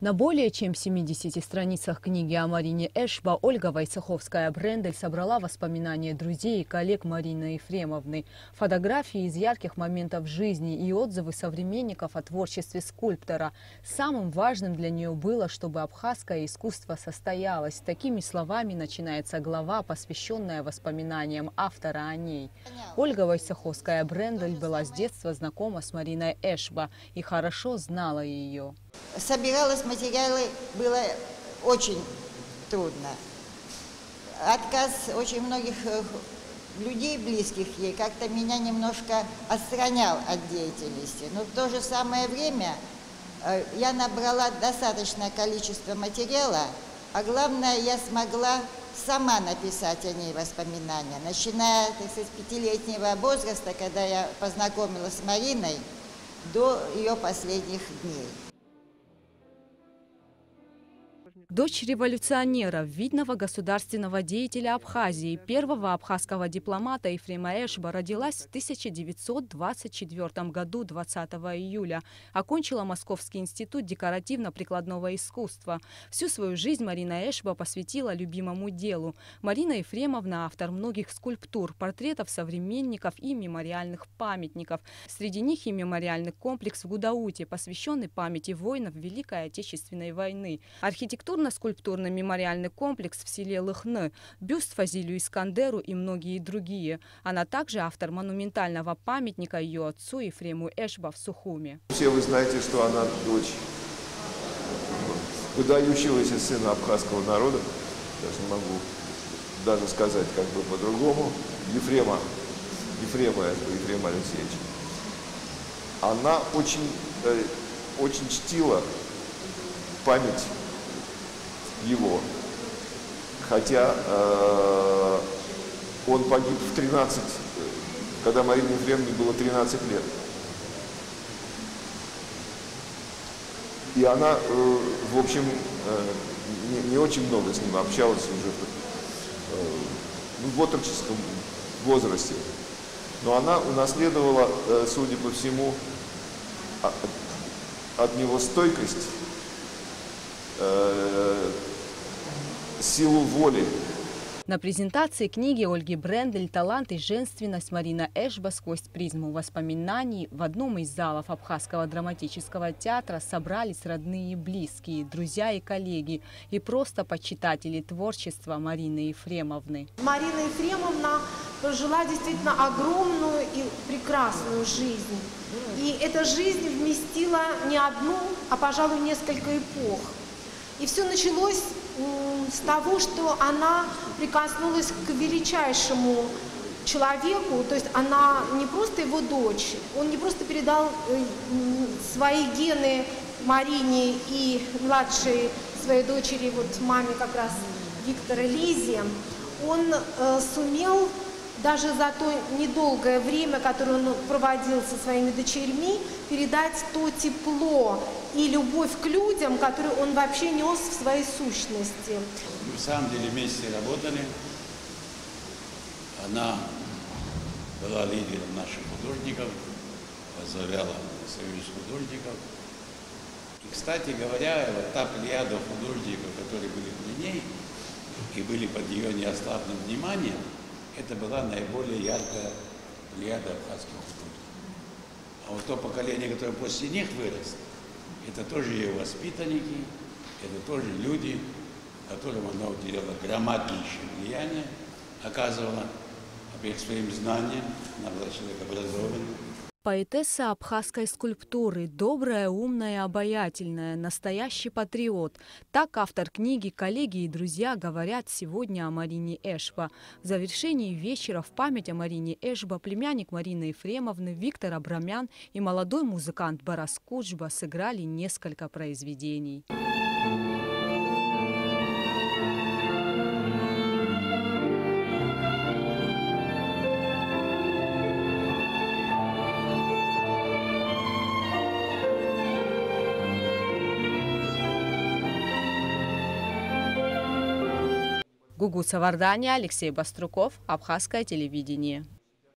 На более чем 70 страницах книги о Марине Эшба Ольга Войцеховская-Брендель собрала воспоминания друзей и коллег Марины Ефремовны, фотографии из ярких моментов жизни и отзывы современников о творчестве скульптора. Самым важным для нее было, чтобы абхазское искусство состоялось. Такими словами начинается глава, посвященная воспоминаниям автора о ней. Ольга Войцеховская-Брендель была с детства знакома с Мариной Эшба и хорошо знала ее. Собиралась материалы, было очень трудно. Отказ очень многих э, людей, близких ей, как-то меня немножко отстранял от деятельности. Но в то же самое время э, я набрала достаточное количество материала, а главное, я смогла сама написать о ней воспоминания. Начиная так сказать, с пятилетнего возраста, когда я познакомилась с Мариной, до ее последних дней. Дочь революционера, видного государственного деятеля Абхазии, первого абхазского дипломата Ефрема Эшба родилась в 1924 году 20 июля. Окончила Московский институт декоративно-прикладного искусства. Всю свою жизнь Марина Эшба посвятила любимому делу. Марина Ефремовна – автор многих скульптур, портретов современников и мемориальных памятников. Среди них и мемориальный комплекс в Гудауте, посвященный памяти воинов Великой Отечественной войны. Архитектура архитектурно-скульптурный мемориальный комплекс в селе Лыхны, бюст Фазилию Искандеру и многие другие. Она также автор монументального памятника ее отцу Ефрему Эшба в Сухуме. Все вы знаете, что она дочь выдающегося сына абхазского народа, даже не могу даже сказать как бы по-другому, Ефрема, Ефрема, Ефрема Алексеевича. Она очень, э, очень чтила память его. Хотя э, он погиб в 13, когда Марине Ефремовне было 13 лет. И она, э, в общем, э, не, не очень много с ним общалась уже э, ну, в отроческом возрасте. Но она унаследовала, э, судя по всему, от, от него стойкость, э, силу воли. На презентации книги Ольги Брендель «Талант и женственность» Марина Эшба сквозь призму воспоминаний в одном из залов Абхазского драматического театра собрались родные и близкие, друзья и коллеги, и просто почитатели творчества Марины Ефремовны. Марина Ефремовна прожила действительно огромную и прекрасную жизнь. И эта жизнь вместила не одну, а, пожалуй, несколько эпох. И все началось с того, что она прикоснулась к величайшему человеку, то есть она не просто его дочь, он не просто передал э, свои гены Марине и младшей своей дочери, вот маме как раз Виктора Лизе, он э, сумел даже за то недолгое время, которое он проводил со своими дочерьми, передать то тепло и любовь к людям, которую он вообще нес в своей сущности. Мы в самом деле вместе работали. Она была лидером наших художников, возглавляла союз художников. И, кстати говоря, вот та плеяда художников, которые были при ней и были под ее неослабным вниманием, это была наиболее яркая плеяда абхазских художников. А вот то поколение, которое после них выросло, это тоже ее воспитанники, это тоже люди, которым она уделяла громаднейшее влияние, оказывала по своим знаниям, она была человек образованный, Поэтесса абхазской скульптуры, добрая, умная, обаятельная, настоящий патриот. Так автор книги, коллеги и друзья говорят сегодня о Марине Эшба. В завершении вечера в память о Марине Эшба племянник Марины Ефремовны Виктор Абрамян и молодой музыкант Барас Куджба сыграли несколько произведений. Гугу Савардания, Алексей Баструков, Абхазское телевидение.